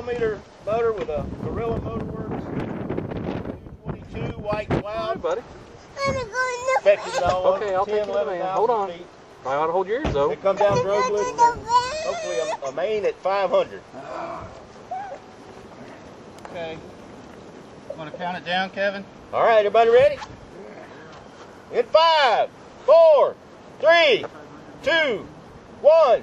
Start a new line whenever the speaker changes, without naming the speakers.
millimeter motor with a Gorilla Motorworks 222 white
All
cloud.
right, buddy.
Expected all
Okay, I'll
10,
take you to the
11,000.
Hold on.
feet.
I ought to hold yours though.
They come down Groveland and then hopefully a, a main at 500.
Okay. Want to count it down, Kevin?
All right, everybody ready? In five, four, three, two, one.